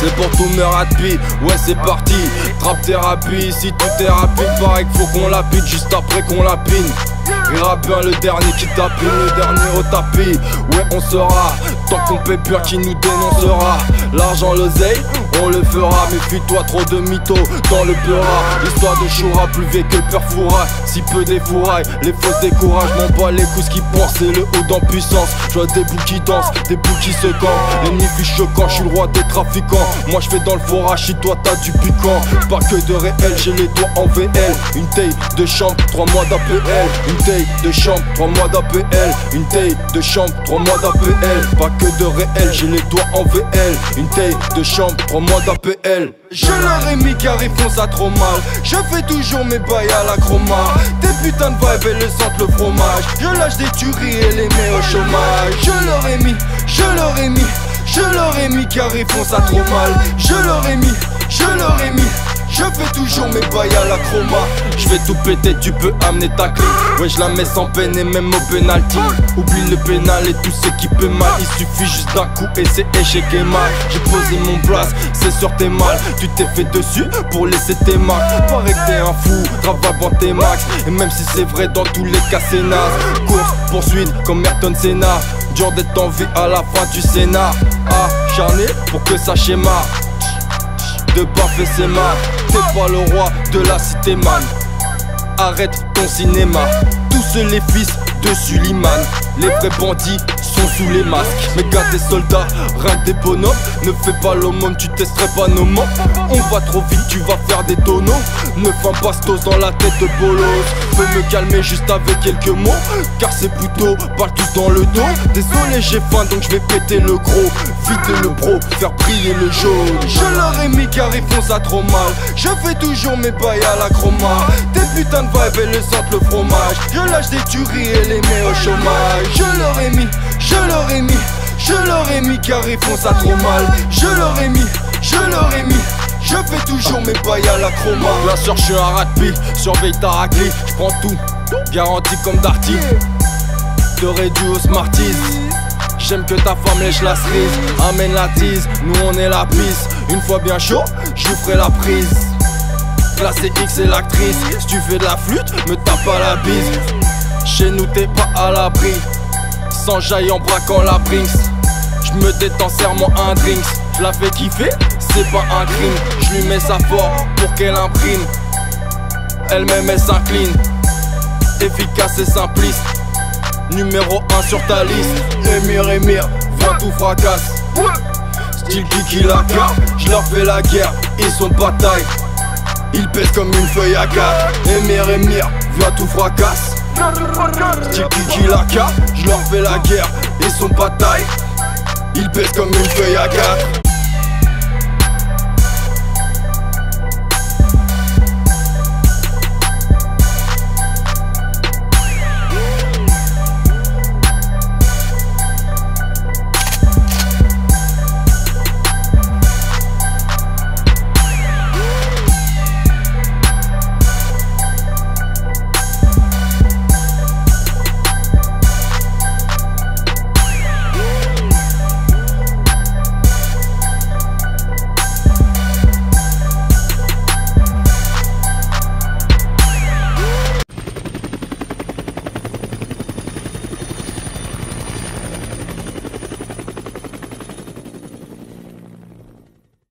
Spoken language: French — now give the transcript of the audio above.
C'est pour tous mes rapides, ouais c'est parti. Trap thérapie, si tout est rapide Pareil qu'il faut qu'on lapide juste après qu'on lapine et bien le dernier qui tapine, le dernier au tapis. Ouais on sera, tant qu'on paie pur qui nous dénoncera. L'argent, l'oseille, on le fera. Méfie-toi trop de mythos dans le peura L'histoire de Choura plus vieille que père Si peu des fourrailles, les fausses découragent M'en bats les coups qui pensent, c'est le haut dans puissance. Je vois des bouts qui dansent, des bouts qui se campent. L'ennemi fiche choquant, je suis le roi des trafiquants. Moi je fais dans le forage, si toi t'as du piquant. Pas que de réel, j'ai les doigts en VL Une taille de chambre, 3 mois d'APL Une taille de chambre, 3 mois d'APL Une taille de chambre, 3 mois d'APL Pas que de réel, j'ai les doigts en VL Une taille de chambre, 3 mois d'APL Je leur ai mis car ils font ça trop mal. Je fais toujours mes bails à la chroma. Des putains de vibes et le sentent le fromage. Je lâche des tueries et les mets au chômage. Je leur ai mis, je leur ai mis je leur ai mis car ils font ça trop mal. Je leur ai mis, je leur ai mis je fais toujours mes bails à la chroma. Je vais tout péter, tu peux amener ta clé. Ouais je la mets sans peine et même au penalty. Oublie le pénal et tout ce qui peut mal. Il suffit juste d'un coup et c'est échec et mal. J'ai posé mon place, c'est sur tes mal. Tu t'es fait dessus pour laisser tes marques. Paraît que t'es un fou, travaille tes max. Et même si c'est vrai dans tous les cas c'est naze. Course, poursuite comme Merton Senna. Dur d'être en vie à la fin du Sénat. Acharné pour que ça schéma de baffer ses mains T'es pas le roi de la cité man. Arrête ton cinéma. Tous les fils de Suliman Les vrais bandits sont sous les masques. Mais gars des soldats, rien des bonhommes. Ne fais pas l'aumône, tu testerais pas nos mots On va trop vite, tu vas faire des tonneaux. Ne fais bastos dans la tête de bolos. Peux me calmer juste avec quelques mots. Car c'est plutôt parle tous dans le dos. Désolé j'ai faim donc je vais péter le gros. Vite le pro, faire briller le jaune. Je leur ai mis car ils font ça trop mal. Je fais toujours mes bails à la chroma. Des putains de vibes et le sentent le fromage. Je lâche des tueries et Je leur ai mis, je leur ai mis je leur ai mis car ils font ça trop mal. Je leur ai mis, je leur ai mis. Je fais toujours mes bails à la chroma. Bien sûr je suis un rat surveille ta raclée. Je prends tout, garanti comme Darty. De réduit au Smarties. J'aime que ta femme lèche la cerise. Amène la tease, nous on est la pisse. Une fois bien chaud, je ferai la prise. Classé X et l'actrice Si tu fais de la flûte, me tape à la bise Chez nous t'es pas à l'abri. Sans jaillir en braquant la Brinks Je me détends serment un drinks Je la fais kiffer, c'est pas un crime. Je lui mets sa fort pour qu'elle imprime. Elle-même elle s'incline Efficace et simpliste. Numéro 1 sur ta liste. Émir, Émir, viens tout fracasse. Style Kiki la je leur fais la guerre, ils sont bataille. Ils pèsent comme une feuille à quatre. Émir, Émir, viens tout fracasse Style Kiki la je leur fais la guerre, ils sont de bataille Ils pèsent comme une feuille à quatre